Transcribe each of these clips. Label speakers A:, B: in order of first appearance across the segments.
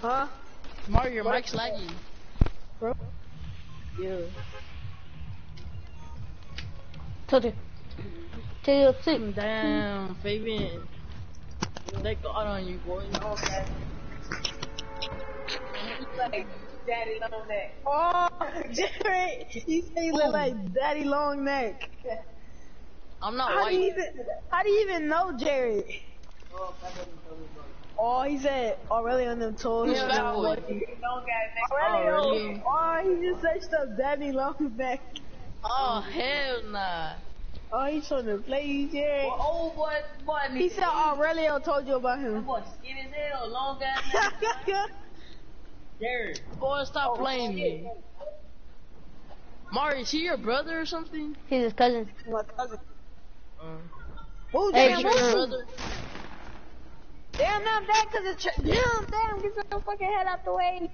A: Huh?
B: Mario, your mic's lagging.
A: Bro? Yeah.
C: Told you. Tell you sick.
B: Damn, Fabian. They got on you, boy.
D: Daddy long neck.
A: Oh, Jerry! You say you look like Daddy Long Neck.
B: I'm not
A: How do you
B: white.
A: even, how do you even know Jerry?
D: Oh, that doesn't tell me about
A: Oh, he said Aurelio and them told
B: Who's that boy?
D: Long ass.
A: Aurelio!
B: Aurelio.
A: Oh, he just searched up Daddy Long Neck.
B: Oh, hell nah.
A: Oh, he's trying to play you, Jerry.
D: Well, old boy, boy,
A: He said Aurelio told you about
D: That
A: him.
D: boy skinny as hell, long ass neck. Jared.
B: Boy, stop playing me. Mario, is he your brother or something?
C: He's his cousin.
A: My cousin.
B: Uh,
A: Who's
C: Hey,
A: that?
B: is your brother?
A: Damn, not that, cause it's damn, damn, get your fucking head out the way.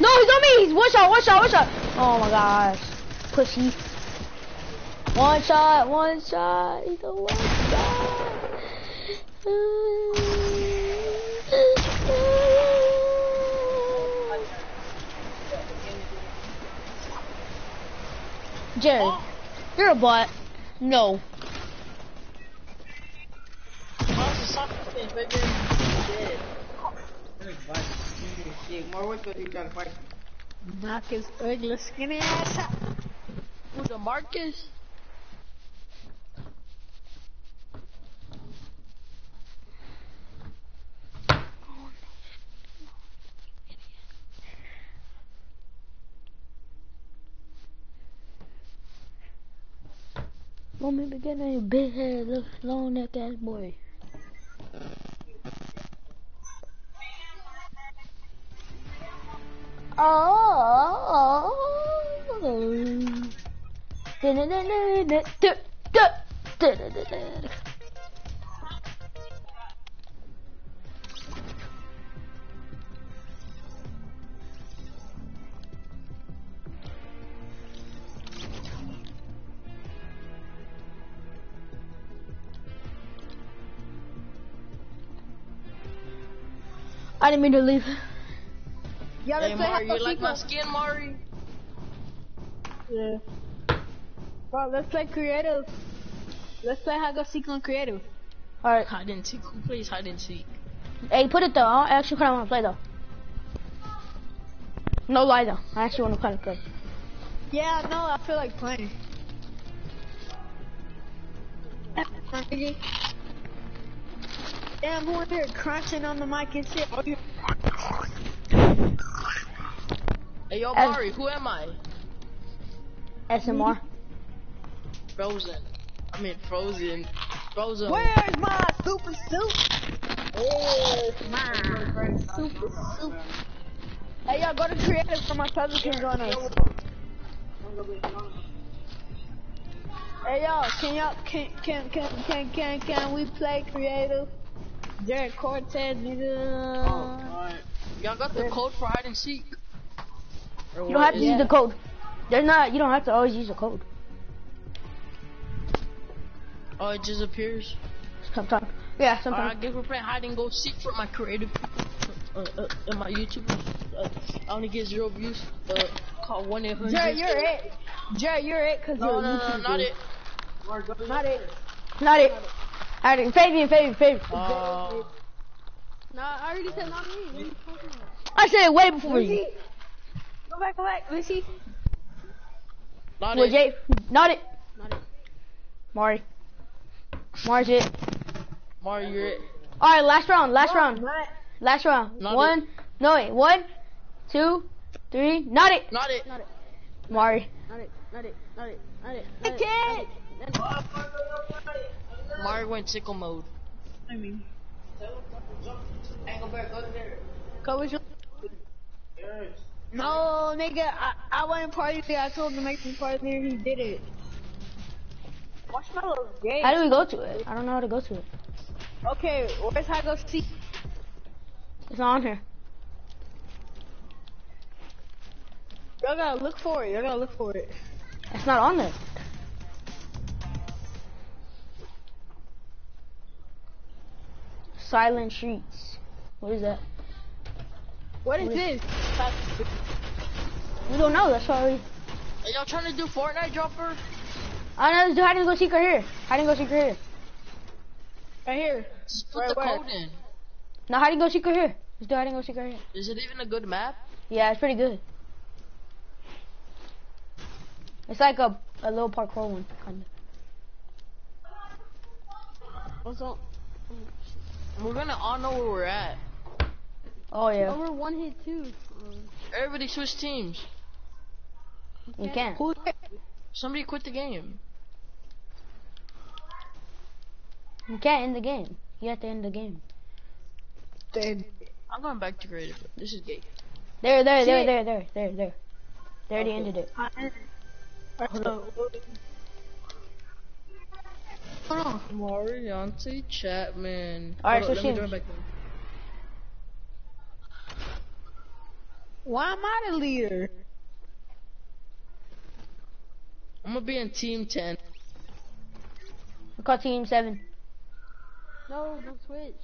C: No, he's on me. He's one shot, one shot, one shot. Oh my gosh. Pussy. One shot, one shot. He's a one shot. Jerry, you're a butt. No.
A: His ugly skinny ass out.
B: Who, the Marcus?
C: Moment beginning, big head, long neck ass boy. Oh. I didn't mean to leave.
A: Y'all
B: Hey,
A: let's play
B: Mario, you like my skin, Mari?
A: Yeah. Bro, let's play creative. Let's play Hide Go Seek on creative.
C: Alright.
B: Hide and seek. Please hide and seek.
C: Hey, put it though. I actually kind of want to play though. No lie though. I actually want to kind of play.
A: Yeah, no, I feel like playing. Damn, who in here crunching on the mic and shit? Oh, you-
B: Hey, yo,
C: As-
B: Mario, who am I?
C: SMR.
B: Frozen. I mean, Frozen. Frozen.
A: Where's my super suit? Where's oh, my super suit? Hey, y'all go to creative for my cousin can join us. Hey, y'all, can y'all can can can can can can we play creative? Jared Cortez, nigga.
B: Alright. Y'all got the code for hide and seek?
C: You don't have to
B: is
C: use the code. There's not. You don't have to always use the code.
B: Oh, it just appears.
C: Sometimes. Yeah,
B: Alright,
C: sometimes.
B: I guess we're playing hide and go seek for my creative. Uh, uh, and my YouTube. Uh, I only get zero views. Uh, call 1 800.
A: Jared, you're it. Jared, you're it because
B: No,
A: you're
B: no,
A: a
B: no,
A: YouTuber.
B: not it.
A: Not it.
C: Not it. Alright, Fabian, Fabian, Fabian.
B: Uh,
A: No, I already said not me. What are you talking about?
C: I said it way before
A: Lucy,
C: you.
A: go back, go back. Lucy.
B: not
C: Well,
B: it.
C: Jay, not it.
A: Not it.
C: Mari. Mari's it.
B: Mario, you're it.
C: Alright, last round, last round,
A: Not
C: last round.
B: Not
C: one, no wait, one, two, three, not it.
B: Not it.
C: Mari.
A: Not it. Not it. Not it. Not it.
C: I can't.
B: Mario went Sicko Mode.
A: I mean,
D: Angle back, go to there.
A: go with your. No, nigga, I, I went party there. I told him to make me party there. He did it. Marshmallow's gay.
C: How do we go to it? I don't know how to go to it.
A: Okay, where's hide go seek?
C: It's on here.
A: Y'all gotta look for it. Y'all gotta look for it.
C: It's not on there. Silent Streets. What is that?
A: What is
C: What
A: this?
C: We don't know. That's why we.
B: Are y'all trying to do Fortnite dropper?
C: I know. Let's do hide and go seek right here. Hide and go seek right here.
A: Right here.
B: Just put
A: Where,
B: the
A: where?
B: code in.
C: No, hide and go seek right here. Let's do hide and go seek right here.
B: Is it even a good map?
C: Yeah, it's pretty good. It's like a a little parkour one, kind of.
A: What's up?
B: We're gonna all know where we're at.
C: Oh yeah, oh,
A: we're one hit too.
B: Everybody switch teams.
C: you can't.
A: Who?
B: Somebody quit the game.
C: You can't end the game. You have to end the game.
A: Dead.
B: I'm going back to creative. This is gay.
C: There, there, there,
A: Shit.
C: there, there, there, there. They already ended it.
A: Hold on. Hold on.
B: Mariante Chapman.
C: Alright, so
B: up, let me
C: teams.
B: join back in.
A: Why am I the leader?
B: I'm gonna be in team 10.
C: We call team seven.
E: No, don't switch.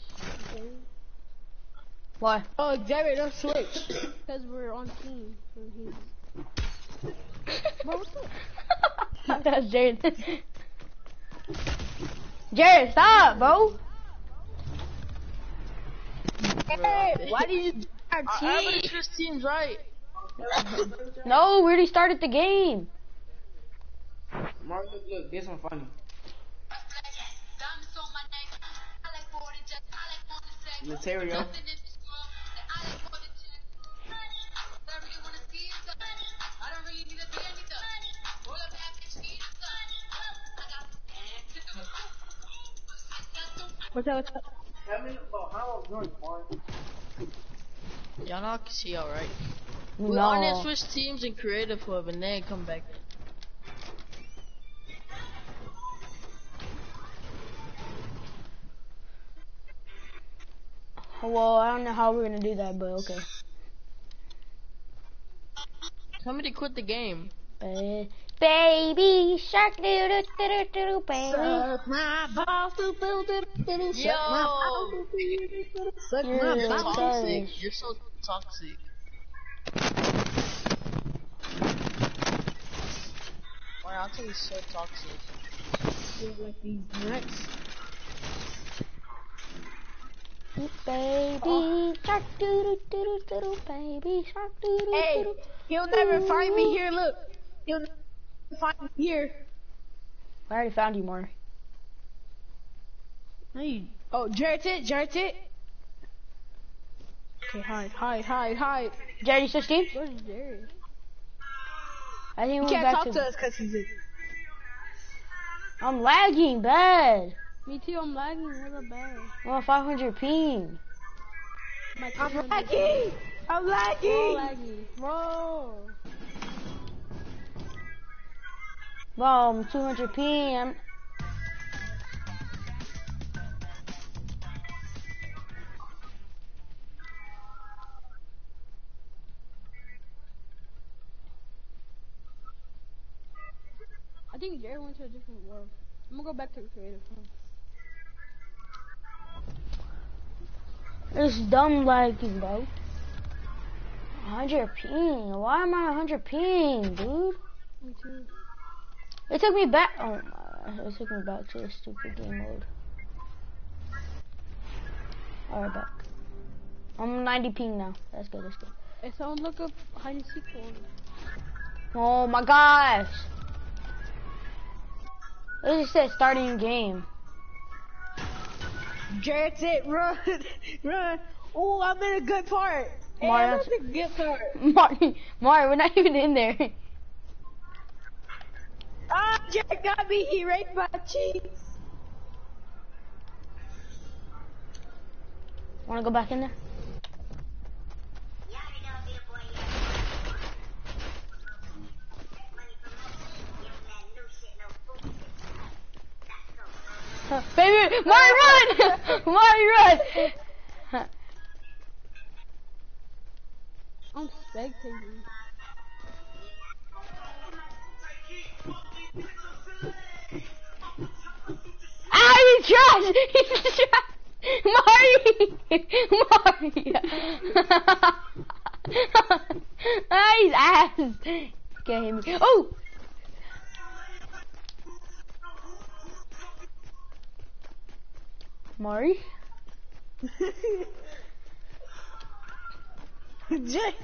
E: Okay?
C: Why?
A: Oh, Jerry, don't switch.
E: Because we're on team. So he's... Bro, what's up?
C: That's Jared. Jared, stop, bro.
A: hey, why did you our
B: I, I already
A: team?
B: switched teams right.
C: No, we already started the game.
F: Mark, look, look, this one funny. Material.
A: What's up? What's up?
F: Tell me about how I'm doing, Mark.
B: Y'all know I can see y'all right.
C: No.
B: We're on switch teams in creative hub and then come back. in.
C: Well, I don't know how we're gonna do that, but okay.
B: Somebody quit the game.
C: Ba- baby shark doo doo doo doo doo doo baby.
A: Suck my balls, doo, doo, doo, doo, doo, suck my balls, doo, doo, doo, doo, doo, suck my
C: Yeah.
B: You're
A: balls.
B: toxic. You're so toxic. Mariante is so toxic.
A: You Like these nuts.
C: Baby shark doo doo doo doo doo doo baby shark doo doo
A: Hey,
C: doo doo.
A: he'll never find me here. Look, he'll never find me here.
C: I already found you, Maury.
A: Hey. Oh, Jared's it. Jared's it. Okay, hide, hide, hide, hide.
C: Jared, you switch teams?
E: Where's Jerry?
C: I think
A: He
C: we went
A: can't
C: back
A: talk
C: to.
A: to us because he's it.
C: I'm lagging bad.
E: Me too, I'm lagging really bad.
C: I'm on 500 ping.
E: My
A: I'm
E: camera's
A: lagging. I'm
E: so
A: lagging.
E: laggy. Bro.
C: Well, I'm 200 ping. I'm.
E: I think Jerry went to a different world. I'm gonna go back to the creative one.
C: It's dumb lagging, bro. 100 ping. Why am I 100 ping, dude?
E: Me too.
C: It took me back. Oh my! It took me back to the stupid game mode. Alright, back. I'm 90 ping now. That's good. That's good.
E: Hey, someone look up hide and seek one.
C: Oh my gosh! It just said starting game.
A: Jared's it. Run, run. Oh, I'm in a good part. Hey,
C: Mario-
A: I'm in a good part.
C: Marty, Mario, we're not even in there.
A: Jack got me, he raped my cheeks.
C: Wanna go back in there? Baby, my run! my run!
E: I'm spectating.
C: He's trash! He's trash! Mari! Ass! Can't. Oh! Mari?
A: Jay.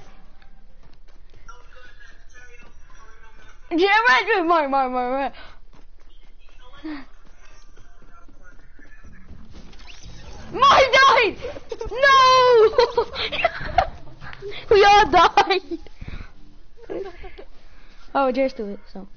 C: Mari, Mari, Mari, Mari. Mari died! No! we all died! oh, just do it, so.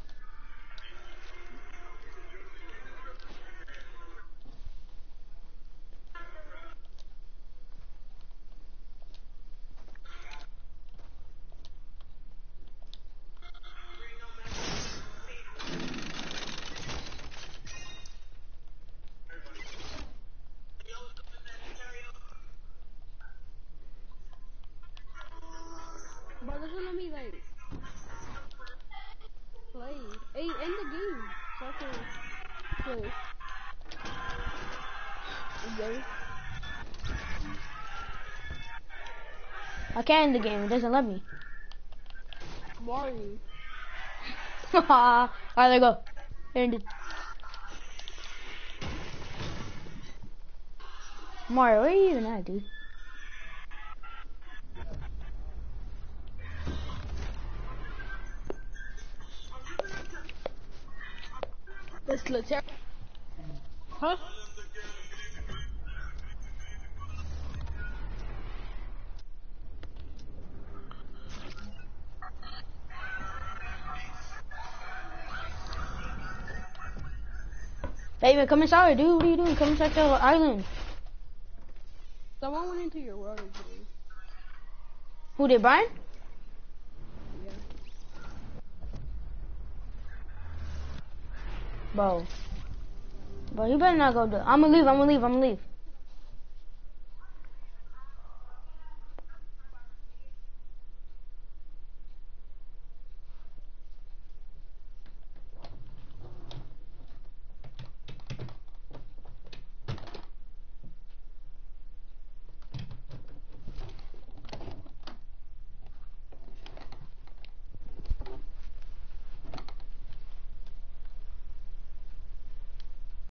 E: Bro, doesn't let me like play. Hey, end the game so I can play. Okay.
C: I can't end the game, it doesn't let me.
E: Mario.
C: Alright, there you go. Ended. Mario, where are you even at, dude?
A: Later. Huh?
C: Baby, come inside, dude. What are you doing? Come inside the island.
E: Someone went into your water, dude.
C: Who did, Brian?
E: Yeah.
C: Bro. Bro, you better not go do I'm gonna leave, I'm gonna leave, I'm gonna leave.